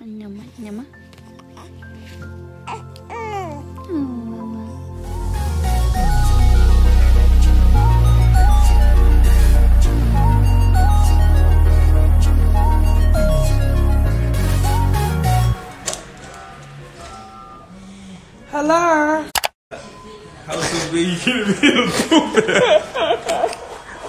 Nyama, nyama. Hello. How so big you can a poop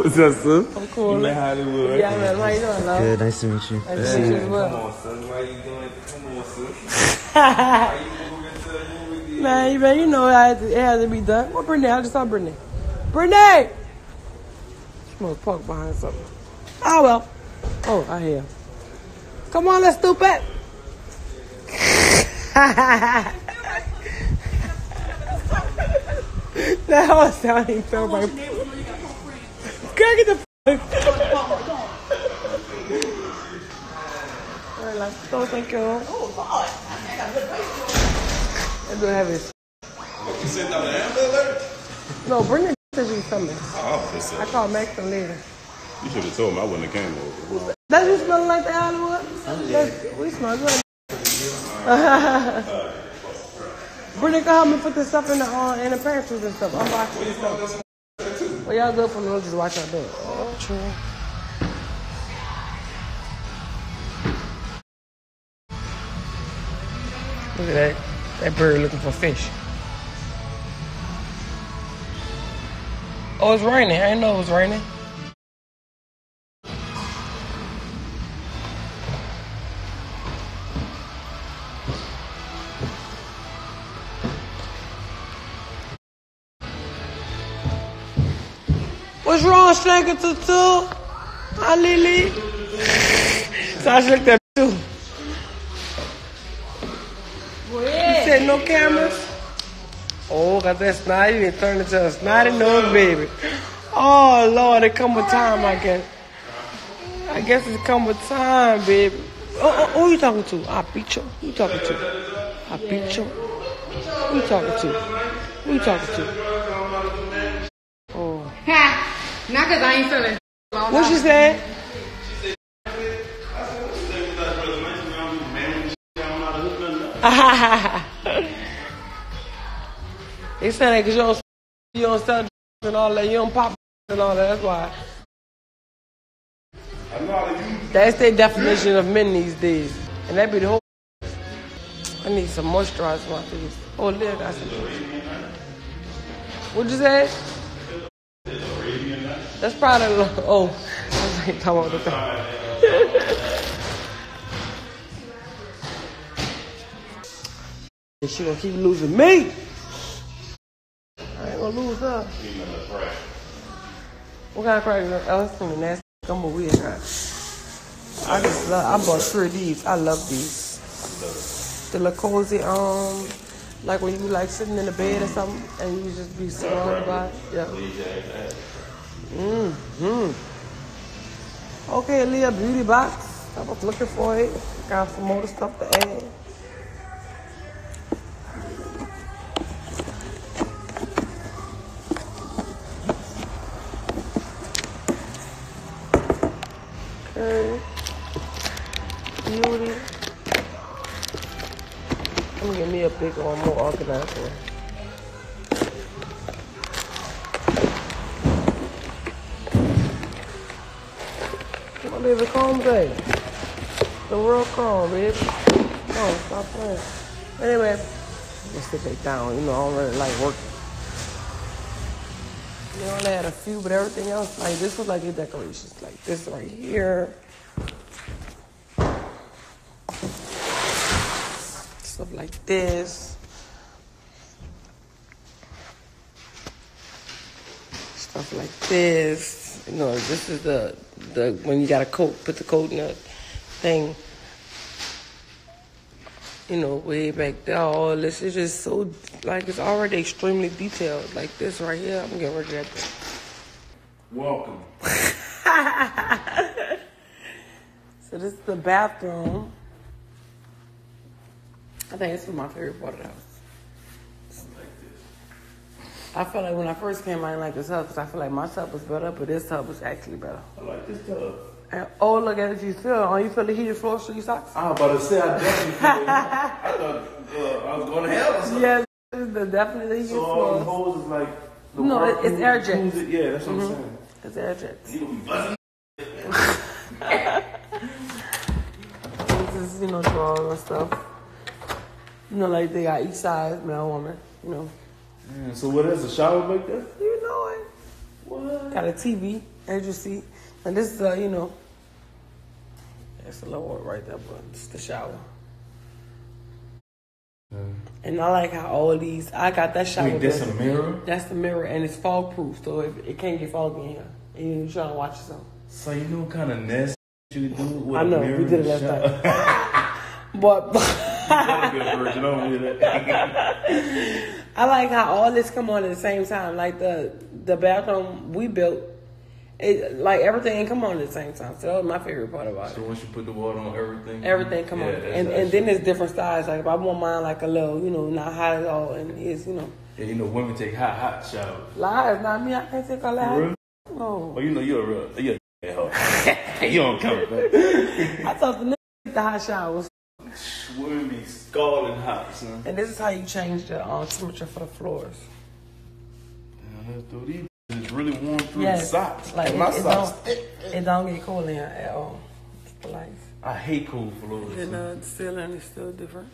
What's up, son? I'm cool. You in Hollywood. Yeah, man. How you doing, love? Good, nice to meet you. Nice to meet you as Come on, son. Why you doing it? Come on, son. Why you moving to the movie? Man, you, man, you know it has, to, it has to be done. What Brittany? I just saw Brittany. Brittany! Smells pork behind something. Oh, well. Oh, I hear. Come on, let's do it. that whole sound ain't felt right. Girl, get the fuck. Alright, let's go, thank you. Oh, God. I do have it. You sent out an Amber alert? No, bring the said she was coming. Oh, I called Max from later. You should have told me. I wouldn't have came over. Does you smell like the Hollywood? That's- We smell good. Brittany, come help me put this stuff in the uh, in the pantries and stuff. I'm watching this stuff. Oh, well, y'all good for me. We'll just watch out there. Oh, true. Look at that. That bird looking for fish. Oh, it's raining. I didn't know it was raining. What's wrong, Shanker Tutu? Hi, Lily. Tasha looked at me too. You said no cameras? Oh, got that snotty. Done turned into a snotty nose baby. Oh, Lord, it come with time, I guess. I guess it come with time, baby. Oh, oh, who you talking to? I beat you. Who you talking to? I beat you. Who you talking to? Who you talking to? Not because I ain't feeling. What she said? said that because you don't, you don't sell and all that, you don't pop and all that. That's why. That's their definition of men these days, and that be the whole. I need some moisturizer on my face. Oh, look, I some. What'd you say? That's probably oh, I was like talking about the thing. And she gonna keep losing me. I ain't gonna lose her. What kind of crack is that? Oh, it's from the nasty gumbo weird kind. I just love. I bought three of these. I love these. The Cozy, um, like when you like sitting in the bed or something, and you just be surrounded by. Yeah. Mm-hmm. Okay, Leah Beauty Box. I was looking for it. Got some more stuff to add. Okay. Beauty. I'm gonna get me a bigger one, more organized one. On, baby, calm baby. The world calm, baby. On, stop playing. Anyway, let's sit back down. You know, I don't really like working. You I had a few, but everything else, like this was like your decorations. Like this right here. Stuff like this. Stuff like this. You know, this is the the when you got a coat, put the coat in the thing. You know, way back there, all oh, this is just so like it's already extremely detailed. Like this right here, I'm getting rid of that. Welcome. So this is the bathroom. I think this is my favorite part of the house. I feel like when I first came, I didn't like this tub because I feel like my tub was better, but this tub was actually better. I like this tub. And, oh, look at it. You feel Oh, you feel the heated floor through your socks? I was about to say, I definitely feel it. I thought uh, I was going to hell or something. Yes, the definitely heated So all the holes is like. The No, it- it's air jets. it. Yeah, that's what I'm saying. It's air jets. You buzzing. This is, you know, drawers and stuff. You know, like they got each size, man, woman. You know. Man, so what is a shower like that? You know it. What? Got a TV, as you see. And this is, uh, you know, that's a little one right there, but it's the shower. And I like how all these, I got that shower. Wait, that's a mirror? That's the mirror, and it's fog proof, so it, it can't get foggy in here. And you're trying to watch yourself. So you know what kind of nasty you do with I a know, mirror we did it last shower? But Gotta be a virgin, I don't do that. I like how all this come on at the same time. Like the the bathroom we built, it like everything come on at the same time. So that was my favorite part about it. So once you put the water on everything, Everything come Yeah, on, and and then there's different styles. Like if I want mine like a little, you know, not hot at all, and it's you know, Yeah, you know, women take hot, hot showers. lies. Not me. I can't take a lie. No, Oh, you know, you're a real, you're a you don't count that. I thought the nigga the hot showers. Women be scalding hot, son. And this is how you change the um, temperature for the floors. Yeah, dude, these is really warm through Yes, the socks. like And it, my it socks. don't it don't get cool in here at all. It's the lights. I hate cool floors. And son. uh, the ceiling is still different.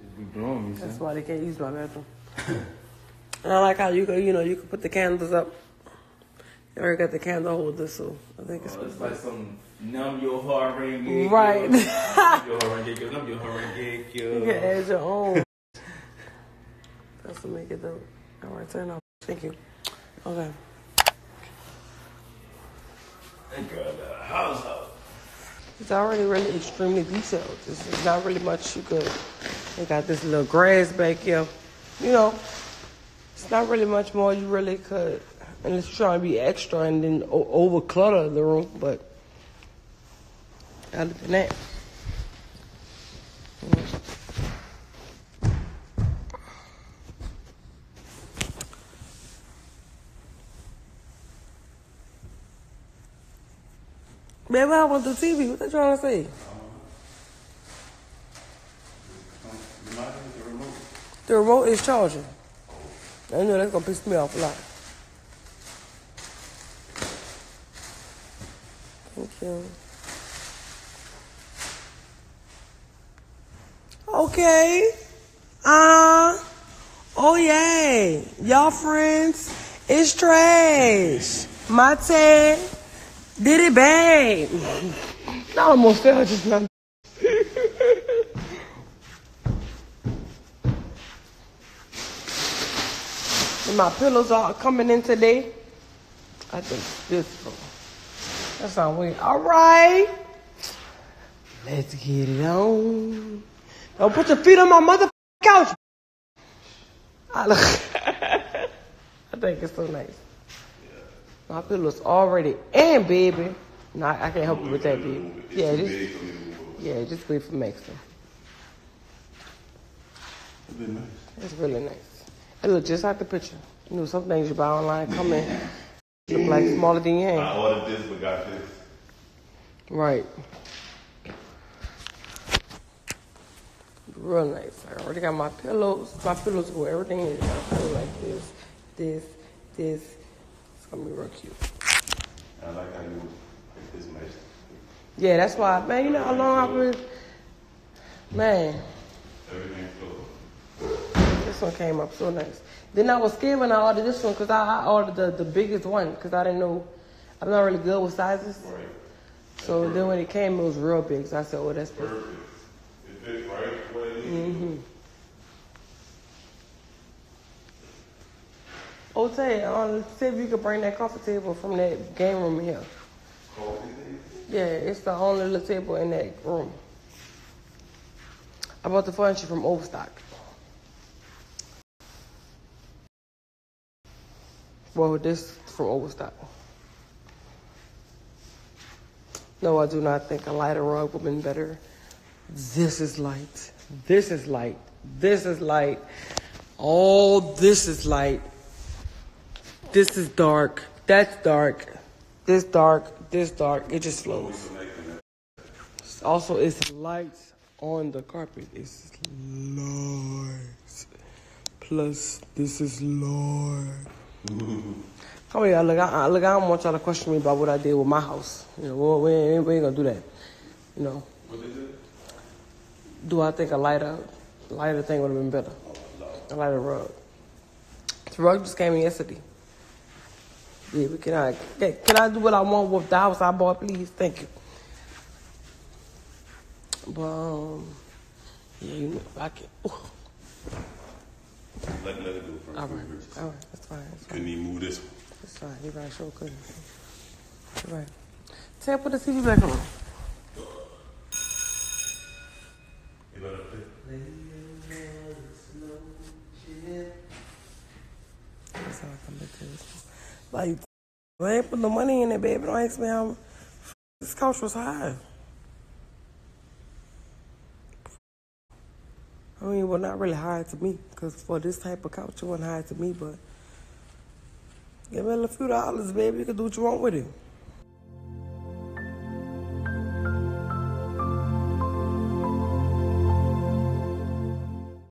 It be blowing me, That's son. why they can't use my bathroom. and I like how you could, you know, you could put the candles up. You already got the candle holder, so I think it's Oh, it's like some numb your heart ring. Right. Numb your heart ring. Numb your heart ring. you can add your own. That's what make it dope. All right, turn off. Thank you. Okay. That girl got a uh, house out. It's already really extremely detailed. It's not really much you could. They got this little grass back here. You know, it's not really much more you really could, unless you're trying to be extra and then o- over clutter the room. But other than that, know. Baby, I want the TV. What they trying to say? The remote is charging. I know that's gonna piss me off a lot. Thank you. Okay. Uh oh yay. Y'all friends. It's trash. My Ted did it babe. I almost fell just now. My pillows are coming in today. I think this one. That sounds weird. All right. Let's get it on. Don't put your feet on my mother couch. I look. I think it's so nice. My pillow's already in, baby. No, I I can't help you with that, baby. Yeah, just, yeah, just wait for Maxton. It's really nice. It looks just like the picture. You know, some things you buy online come in look like smaller than your hand. I ordered this but got this. Right. Real nice. I already got my pillows. My pillows go everything is like this, this, this. It's gonna be real cute. I like how you make this match. Yeah, that's why, man. You know how long I've been, man. Everything flow. This one came up so nice. Then I was scared when I ordered this one because I, I ordered the, the biggest one because I didn't know. I'm not really good with sizes. Right. So then when it came, it was real big. So I said, "Oh, that's perfect." Perfect. It right where it needs Oh, Tay, um, see if you could bring that coffee table from that game room here. Coffee thing. Yeah, it's the only little table in that room. I bought the furniture from Overstock. Well, this from Overstock. No, I do not think a lighter rug would have been better. This is light. This is light. This is light. All this is light. This is dark. That's dark. This dark. this dark. It just flows. Also, it's lights on the carpet. It's lights. Plus, this is light. Come here, look. I, look, I don't want y'all to question me about what I did with my house. You know, we ain't, we ain't gonna do that. You know. Do I think a lighter, lighter thing would have been better? A lighter rug. The rug just came in yesterday. Yeah, but can I can, can I do what I want with the house I bought, please? Thank you. But um, yeah, you know, I can. Ooh. Let, let it go first. All right, all right, that's fine. That's fine. Couldn't even move this one. That's fine. You're right. Sure couldn't. You're right. Tay, put the TV back on. You let it play. That's how I come back to this. Like, I ain't put no money in it, baby. Don't ask me how this couch was high. I mean, well, not really high to me, because for this type of couch, it wasn't high to me, but give me a few dollars, baby. You can do what you want with it.